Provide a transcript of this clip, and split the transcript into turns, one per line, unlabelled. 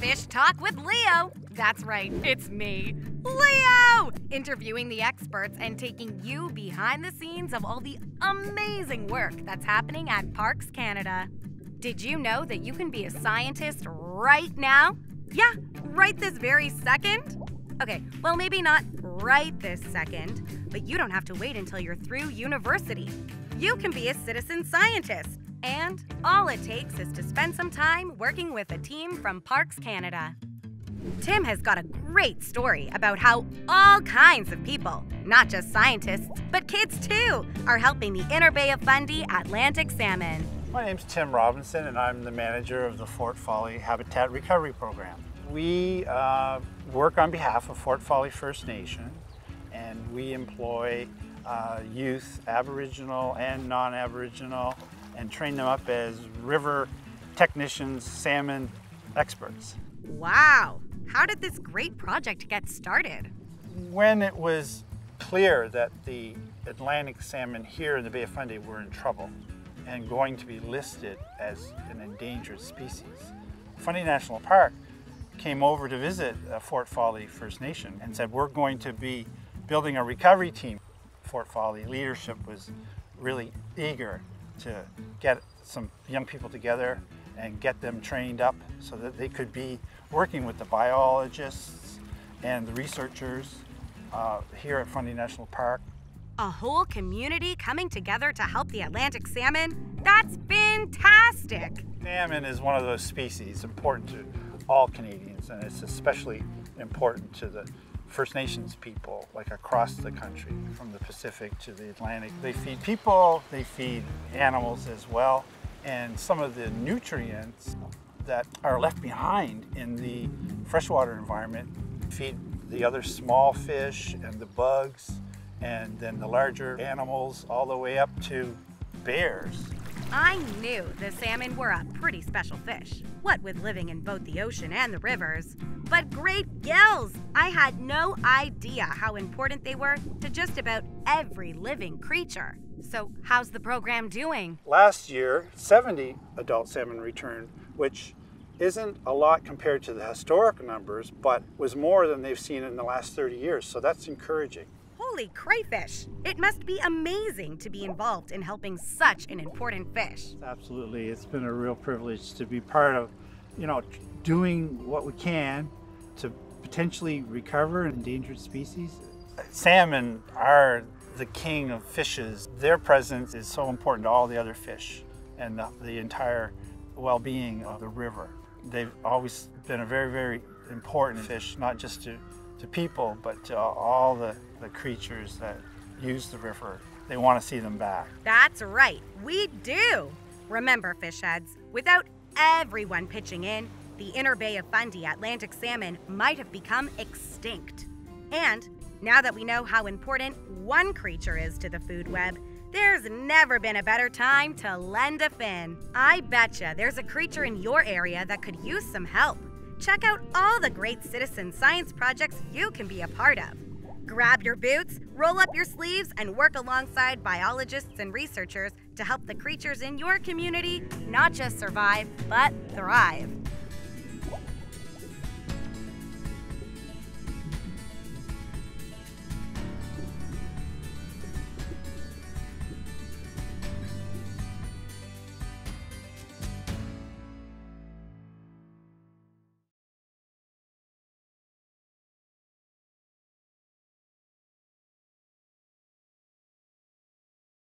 Fish Talk with Leo. That's right, it's me, Leo! Interviewing the experts and taking you behind the scenes of all the amazing work that's happening at Parks Canada. Did you know that you can be a scientist right now? Yeah, right this very second? Okay, well, maybe not right this second, but you don't have to wait until you're through university. You can be a citizen scientist, and all it takes is to spend some time working with a team from Parks Canada. Tim has got a great story about how all kinds of people, not just scientists, but kids too, are helping the Inner Bay of Fundy Atlantic salmon.
My name's Tim Robinson, and I'm the manager of the Fort Folly Habitat Recovery Program. We uh, work on behalf of Fort Folly First Nation, and we employ uh, youth, Aboriginal and non-Aboriginal, and train them up as river technicians, salmon experts.
Wow! How did this great project get started?
When it was clear that the Atlantic salmon here in the Bay of Fundy were in trouble and going to be listed as an endangered species, Fundy National Park came over to visit uh, Fort Folly First Nation and said, we're going to be building a recovery team. Fort Folly leadership was really eager to get some young people together and get them trained up so that they could be working with the biologists and the researchers uh, here at Fundy National Park.
A whole community coming together to help the Atlantic salmon? That's fantastic!
Salmon is one of those species important to all Canadians, and it's especially important to the First Nations people, like across the country, from the Pacific to the Atlantic. They feed people, they feed animals as well, and some of the nutrients that are left behind in the freshwater environment feed the other small fish and the bugs, and then the larger animals all the way up to bears.
I knew the salmon were a pretty special fish, what with living in both the ocean and the rivers. But great gills! I had no idea how important they were to just about every living creature. So, how's the program doing?
Last year, 70 adult salmon returned, which isn't a lot compared to the historic numbers, but was more than they've seen in the last 30 years, so that's encouraging.
Holy crayfish! It must be amazing to be involved in helping such an important fish.
Absolutely. It's been a real privilege to be part of, you know, doing what we can to potentially recover endangered species. Salmon are the king of fishes. Their presence is so important to all the other fish and the, the entire well-being of the river. They've always been a very, very important fish, not just to, to people, but to all the, the creatures that use the river. They want to see them back.
That's right, we do. Remember, fish heads, without everyone pitching in, the Inner Bay of Fundy Atlantic salmon might have become extinct. And now that we know how important one creature is to the food web, there's never been a better time to lend a fin. I betcha there's a creature in your area that could use some help. Check out all the great citizen science projects you can be a part of. Grab your boots, roll up your sleeves, and work alongside biologists and researchers to help the creatures in your community not just survive, but thrive.